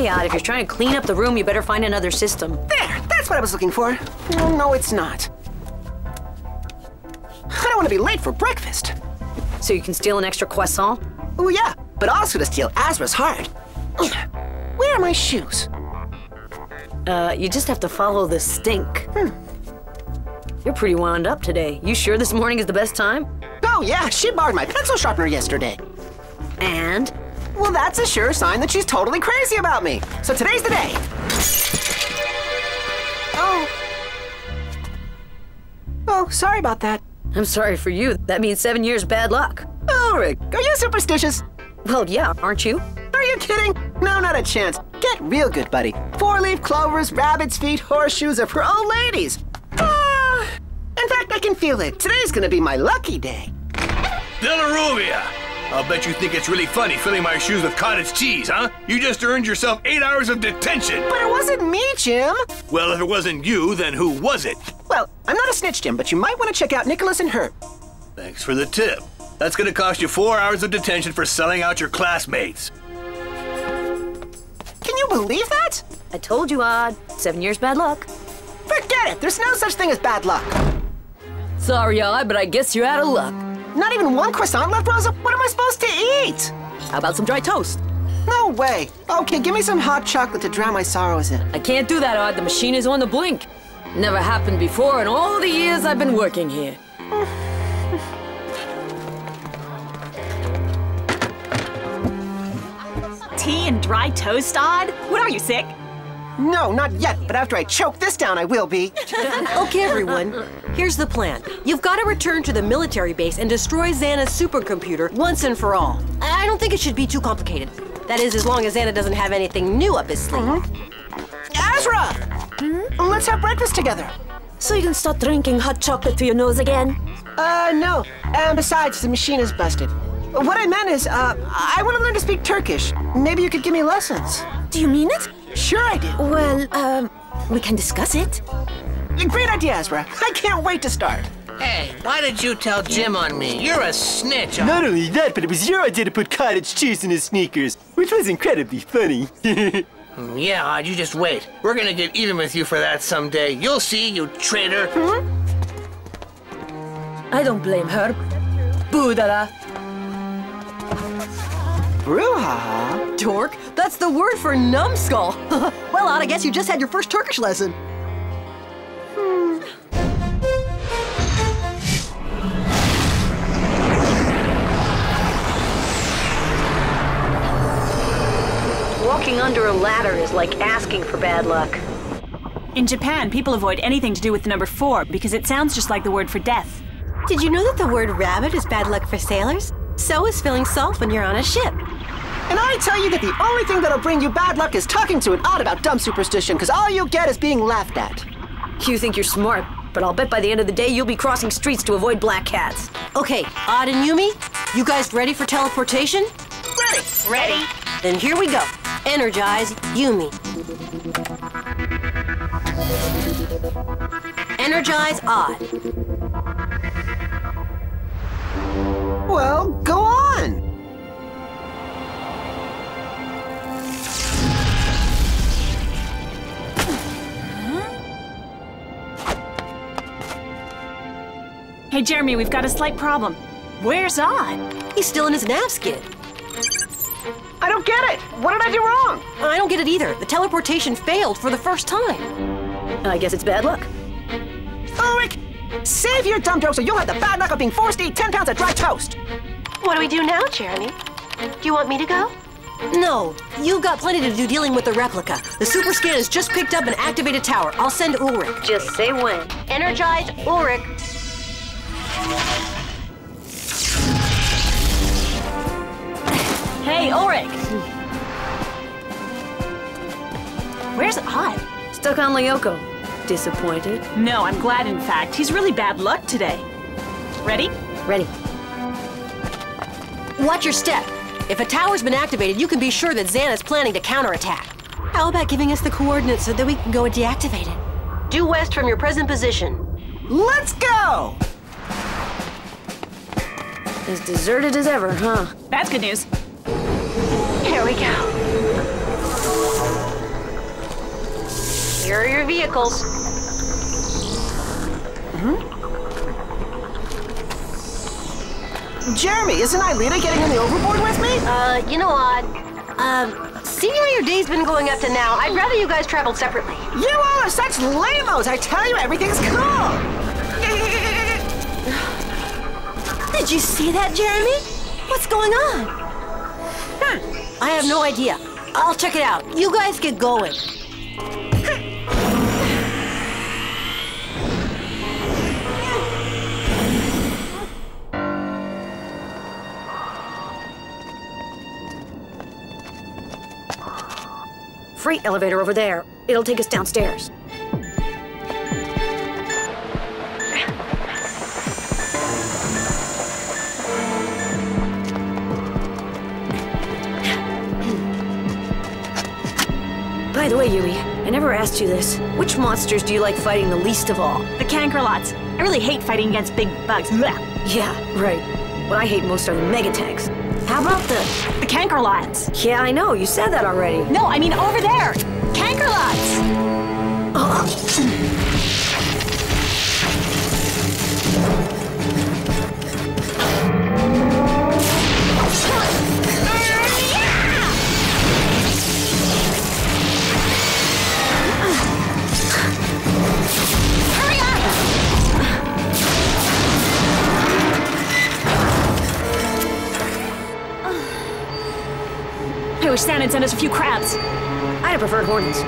hey, Odd, if you're trying to clean up the room, you better find another system. There, that's what I was looking for. No, no, it's not. I don't want to be late for breakfast. So you can steal an extra croissant? Oh, yeah, but also to steal Azra's heart. Where are my shoes? Uh, you just have to follow the stink. Hmm. You're pretty wound up today. You sure this morning is the best time? Oh, yeah, she borrowed my pencil sharpener yesterday. And? Well, that's a sure sign that she's totally crazy about me. So today's the day. Oh. Oh, sorry about that. I'm sorry for you. That means seven years bad luck. Ulrich, are you superstitious? Well, yeah, aren't you? Are you kidding? No, not a chance. Get real good, buddy. Four-leaf clovers, rabbit's feet, horseshoes are for old ladies. Ah, in fact, I can feel it. Today's gonna be my lucky day. Della Robbia! I'll bet you think it's really funny filling my shoes with cottage cheese, huh? You just earned yourself eight hours of detention. But it wasn't me, Jim. Well, if it wasn't you, then who was it? Well, I'm not a snitch, Jim, but you might want to check out Nicholas and Herb. Thanks for the tip. That's gonna cost you four hours of detention for selling out your classmates. Can you believe that? I told you, Odd. Seven years bad luck. Forget it. There's no such thing as bad luck. Sorry, Odd, but I guess you're out of luck. Not even one croissant left, Rosa? What am I supposed to eat? How about some dry toast? No way. Okay, give me some hot chocolate to drown my sorrows in. I can't do that, Odd. The machine is on the blink. Never happened before in all the years I've been working here. Tea and dry toast, Odd? What are you, sick? No, not yet, but after I choke this down, I will be. Okay, everyone. Here's the plan. You've got to return to the military base and destroy Xana's supercomputer once and for all. I don't think it should be too complicated. That is, as long as Xana doesn't have anything new up his sleeve. Azra! Let's have breakfast together. So you can start drinking hot chocolate through your nose again? Uh, no. And besides, the machine is busted. What I meant is, uh, I want to learn to speak Turkish. Maybe you could give me lessons. Do you mean it? Sure I do. Well, um, we can discuss it. Great idea, Azra. I can't wait to start. Hey, why did you tell Jim on me? You're a snitch. Not only that, but it was your idea to put cottage cheese in his sneakers, which was incredibly funny. Yeah, you just wait. We're gonna get even with you for that someday. You'll see, you traitor. I don't blame her. Boodala. Brouhaha. Dork, that's the word for numbskull. well, Odd, I guess you just had your first Turkish lesson. Hmm. Walking under a ladder is like asking for bad luck. In Japan, people avoid anything to do with the number four because it sounds just like the word for death. Did you know that the word rabbit is bad luck for sailors? So is filling salt when you're on a ship. And I tell you that the only thing that'll bring you bad luck is talking to an odd about dumb superstition, because all you'll get is being laughed at. You think you're smart, but I'll bet by the end of the day you'll be crossing streets to avoid black cats. Okay, Odd and Yumi, you guys ready for teleportation? Ready. Ready? Then here we go. Energize Yumi. Energize Odd. Well, Hey, Jeremie, we've got a slight problem. Where's Odd? He's still in his nav skid. I don't get it. What did I do wrong? I don't get it either. The teleportation failed for the first time. I guess it's bad luck. Ulrich, Save your dumb jokes or you'll have the bad luck of being forced to eat 10 pounds of dry toast. What do we do now, Jeremie? Do you want me to go? No, you've got plenty to do dealing with the replica. The super scan has just picked up an activated tower. I'll send Ulrich. Just say when. Energize Ulrich. Hey, Ulrich! Where's Odd? Stuck on Lyoko. Disappointed? No, I'm glad, in fact. He's really bad luck today. Ready? Ready. Watch your step. If a tower's been activated, you can be sure that Xana's planning to counterattack. How about giving us the coordinates so that we can go and deactivate it? Due west from your present position. Let's go! As deserted as ever, huh? That's good news. Here we go. Here are your vehicles. Jeremie, isn't Aelita getting on the overboard with me? Uh, you know what? Um, seeing how your day's been going up to now, I'd rather you guys traveled separately. You all are such lamos. I tell you, everything's cool. Did you see that, Jeremie? What's going on? I have no idea. I'll check it out. You guys get going. Freight elevator over there. It'll take us downstairs. The way, Yumi, I never asked you this. Which monsters do you like fighting the least of all? The Kankrelats. I really hate fighting against big bugs. Blah. Yeah, right. What I hate most are the mega tanks. How about the. The Kankrelats. Yeah, I know, you said that already. No, I mean over there. Kankrelats. I wish Santa sent us a few crabs. I'd have preferred hornets.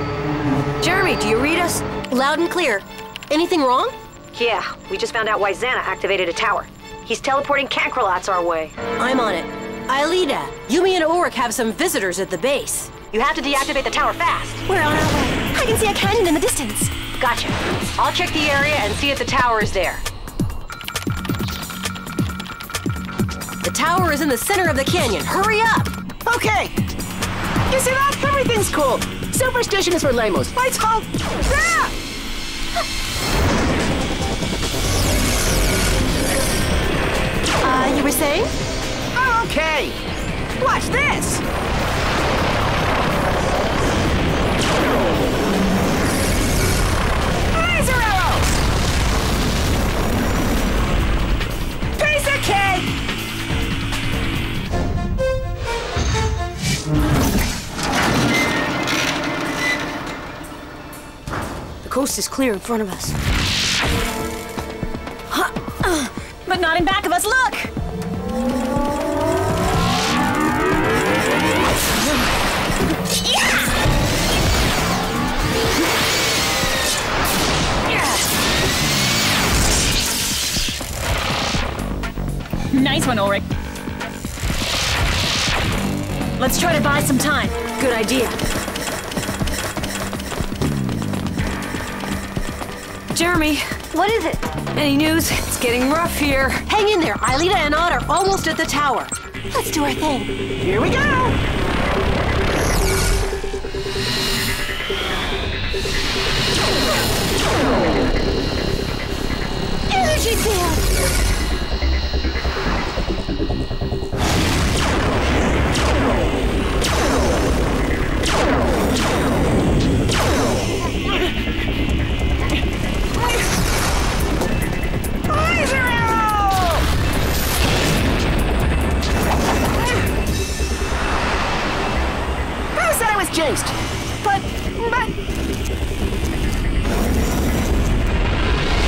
Jeremie, do you read us? Loud and clear. Anything wrong? Yeah, we just found out why Xana activated a tower. He's teleporting Kankrelats our way. I'm on it. Aelita, Yumi and Ulrich have some visitors at the base. You have to deactivate the tower fast. We're on our way. I can see a canyon in the distance. Gotcha. I'll check the area and see if the tower is there. The tower is in the center of the canyon. Hurry up! Okay. You see that? Everything's cool. Superstition is for lamos. Lights hold. Ah! Uh, you were saying? Okay. Watch this. Coast is clear in front of us. But not in back of us, look! Nice one, Ulrich. Let's try to buy some time. Good idea. Jeremie, What is it? any news? It's getting rough here. Hang in there. Aelita and Odd are almost at the tower. Let's do our thing. Here we go. Energy field! But, but...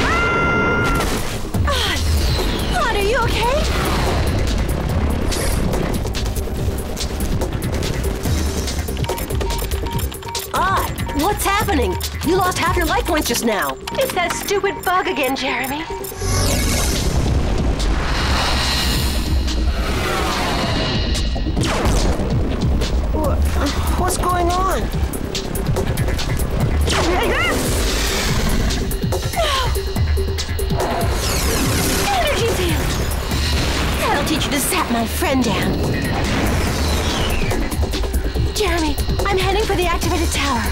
Ah! Ah! Are you okay? What's happening? You lost half your life points just now. It's that stupid bug again, Jeremie. What's going on? Energy field! That'll teach you to sap my friend down. Jeremie, I'm heading for the activated tower.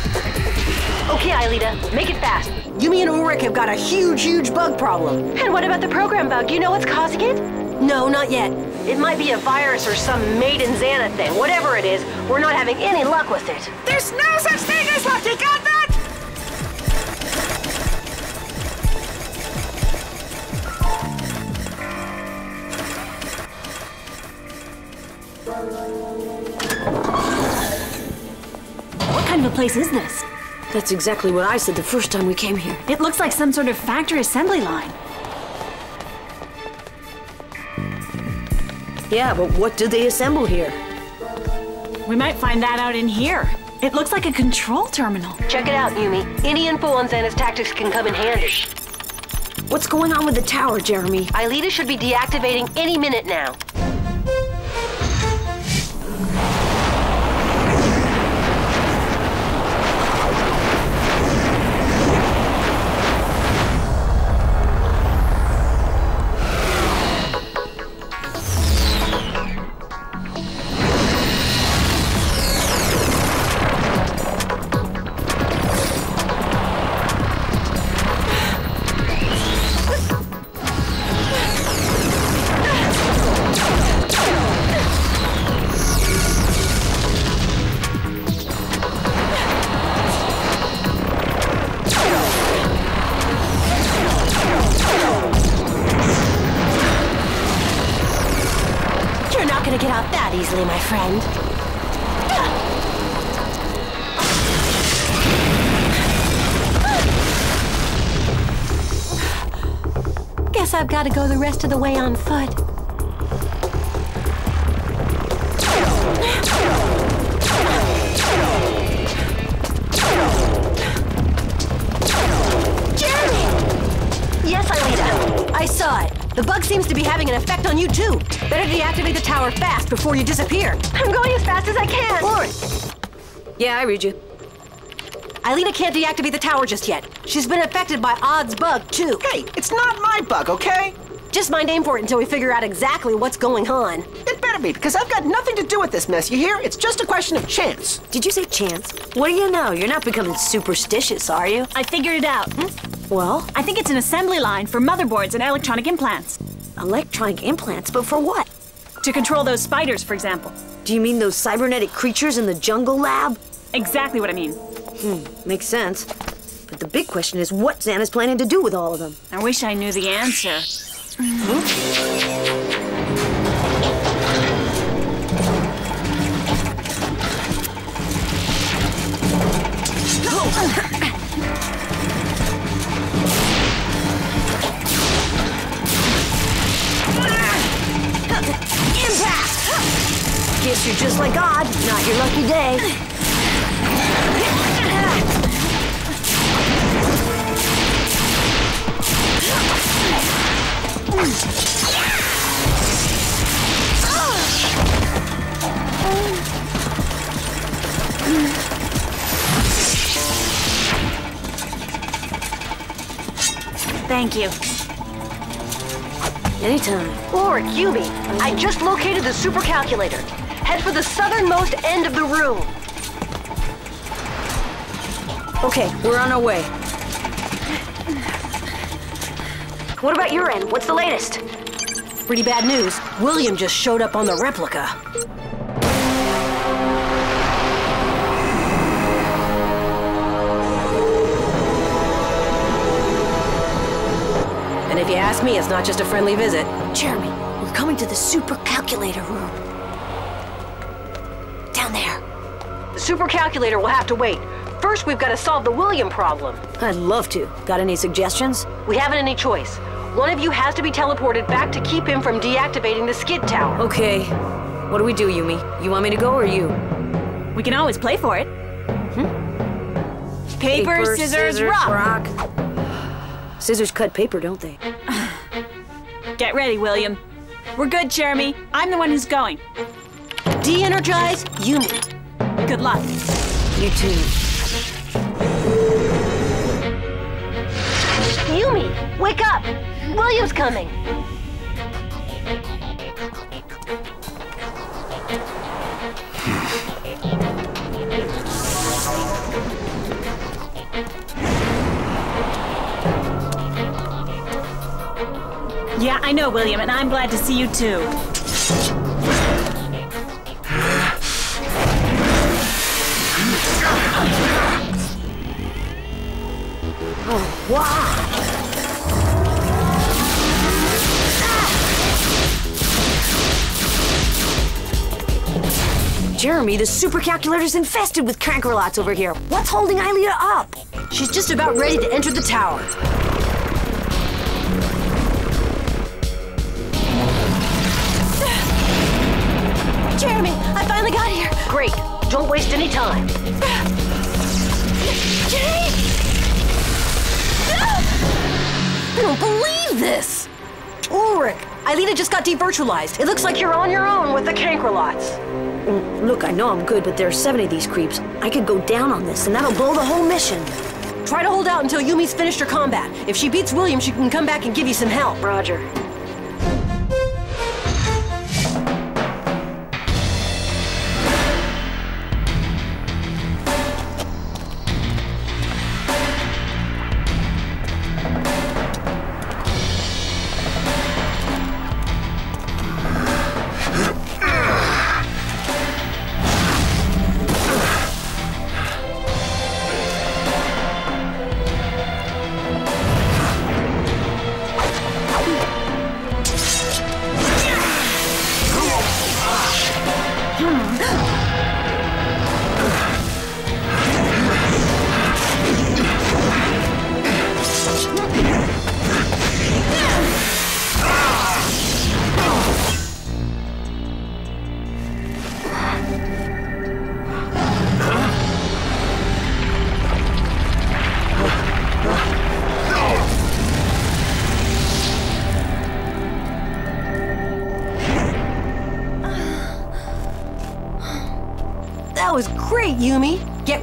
Okay, Aelita, make it fast. Yumi and Ulrich have got a huge, huge bug problem. And what about the program bug? Do you know what's causing it? No, not yet. It might be a virus or some maiden Xana thing. Whatever it is, we're not having any luck with it. There's no such thing as luck, you got that? What kind of a place is this? That's exactly what I said the first time we came here. It looks like some sort of factory assembly line. Yeah, but what do they assemble here? We might find that out in here. It looks like a control terminal. Check it out, Yumi. Any info on Xana's tactics can come in handy. What's going on with the tower, Jeremie? Aelita should be deactivating any minute now. Gonna get out that easily, my friend. Guess I've got to go the rest of the way on foot. The bug seems to be having an effect on you too. Better deactivate the tower fast before you disappear. I'm going as fast as I can. Lauren. Yeah, I read you. Aelita can't deactivate the tower just yet. She's been affected by Odd's bug too. Hey, it's not my bug, okay? Just my name for it until we figure out exactly what's going on. It better be, because I've got nothing to do with this mess, you hear? It's just a question of chance. Did you say chance? What do you know? You're not becoming superstitious, are you? I figured it out. Hmm? Well, I think it's an assembly line for motherboards and electronic implants. electronic implants, but for what? To control those spiders, for example. Do you mean those cybernetic creatures in the jungle lab? Exactly what I mean. Hmm, makes sense. But the big question is what Xana's planning to do with all of them. I wish I knew the answer. You're just like God. Not your lucky day. Thank you. Anytime. Ulrich, Yumi, I just located the supercalculator. Head for the southernmost end of the room. Okay, we're on our way. What about your end? What's the latest? Pretty bad news. William just showed up on the replica. And if you ask me, it's not just a friendly visit. Jeremie, we're coming to the super calculator room. Supercalculator will have to wait. First, we've got to solve the William problem. I'd love to. Got any suggestions? We haven't any choice. One of you has to be teleported back to keep him from deactivating the skid tower. Okay. What do we do, Yumi? You want me to go or you? We can always play for it. Hmm? Paper, scissors, rock. Scissors cut paper, don't they? Get ready, William. We're good, Jeremie. I'm the one who's going. De-energize Yumi. Good luck. You too. Yumi, wake up! William's coming. Yeah, I know, William, and I'm glad to see you too. Jeremie, the supercalculator's infested with Kankrelats over here. What's holding Aelita up? She's just about ready to enter the tower. Jeremie, I finally got here. Great. Don't waste any time. Don't believe this! Ulrich, Aelita just got devirtualized. It looks like you're on your own with the Kankrelats. Mm, look, I know I'm good, but there are seven of these creeps. I could go down on this, and that'll blow the whole mission. Try to hold out until Yumi's finished her combat. If she beats William, she can come back and give you some help. Roger.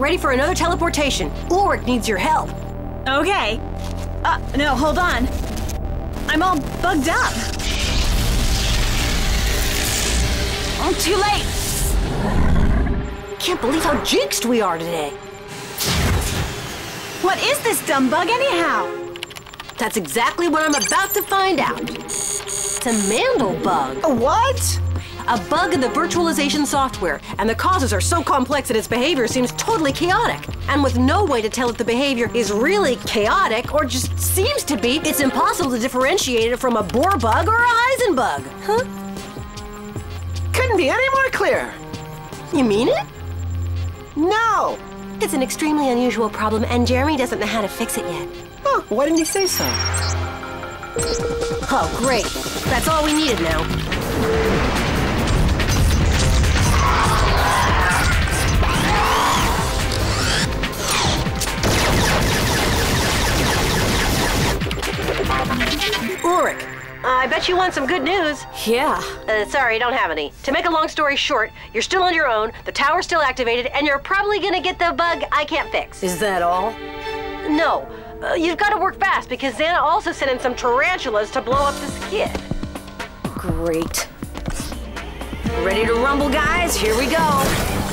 Ready for another teleportation. Ulrich needs your help. Okay. Uh, no, hold on. I'm all bugged up. I'm too late. Can't believe how jinxed we are today. What is this dumb bug, anyhow? That's exactly what I'm about to find out. It's a Mandel bug. A what? A bug in the virtualization software, and the causes are so complex that its behavior seems totally chaotic. And with no way to tell if the behavior is really chaotic or just seems to be, it's impossible to differentiate it from a Bohr bug or a Heisenbug. Huh? Couldn't be any more clear. You mean it? No. It's an extremely unusual problem, and Jeremie doesn't know how to fix it yet. Oh, why didn't you say so? Oh, great. That's all we needed now. You want some good news. Yeah. Uh, sorry, don't have any. To make a long story short, you're still on your own, the tower's still activated, and you're probably gonna get the bug I can't fix. Is that all? No, uh, you've got to work fast because Xana also sent in some tarantulas to blow up the skid. Great. Ready to rumble, guys? Here we go.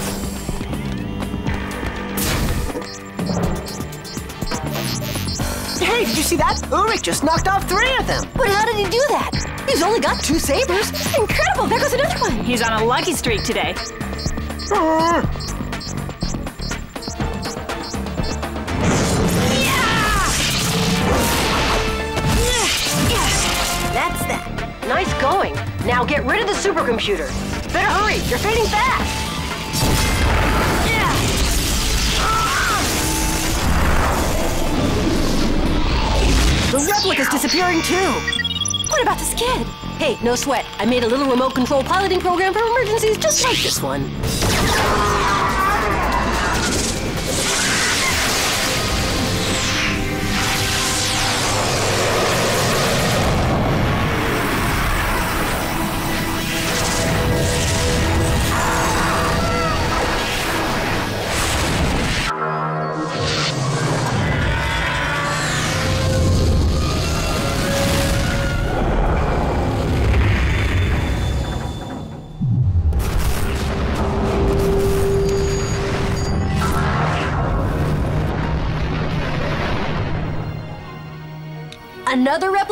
Hey, did you see that? Ulrich just knocked off three of them. but how did he do that? He's only got two sabers. Incredible! There goes another one. He's on a lucky streak today. That's that. Nice going. Now get rid of the supercomputer. Better hurry, you're fading fast. The replica's disappearing too. What about the skid? Hey, no sweat. I made a little remote control piloting program for emergencies just like this one.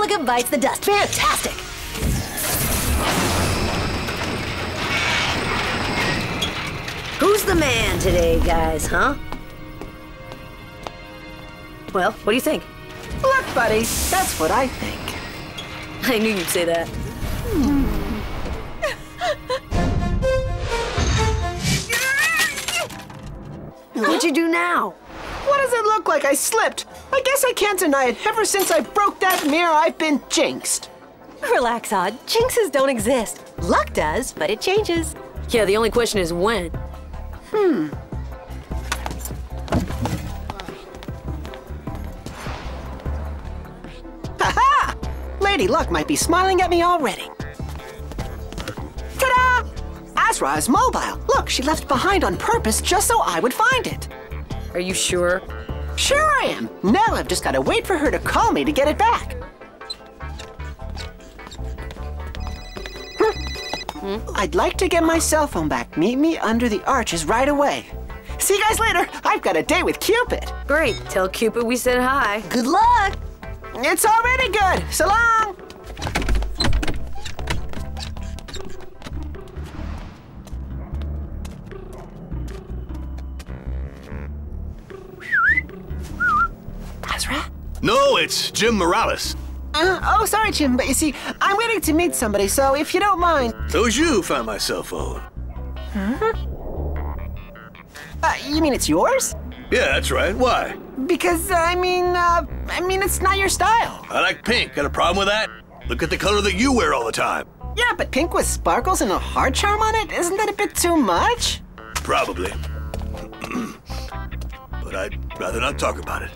Another bites the dust. Fantastic! Who's the man today, guys, huh? Well, what do you think? Look, buddy, that's what I think. I knew you'd say that. What'd you do now? What does it look like I slipped? I guess I can't deny it. Ever since I broke that mirror, I've been jinxed. Relax, Odd. Jinxes don't exist. Luck does, but it changes. Yeah, the only question is when. Hmm. Ha-ha! Lady Luck might be smiling at me already. Ta-da! Azra is mobile. Look, she left behind on purpose just so I would find it. Are you sure? Sure I am. Now I've just got to wait for her to call me to get it back. Hmm. I'd like to get my cell phone back. Meet me under the arches right away. See you guys later. I've got a date with Cupid. Great. Tell Cupid we said hi. Good luck! It's already good. So long. No, it's Jim Morales. Uh, oh, sorry, Jim, but you see, I'm waiting to meet somebody, so if you don't mind. Was you found my cell phone. Uh, you mean it's yours? Yeah, that's right. Why? Because, I mean, uh, I mean, it's not your style. I like pink. Got a problem with that? Look at the color that you wear all the time. Yeah, but pink with sparkles and a heart charm on it? Isn't that a bit too much? Probably. but I'd rather not talk about it.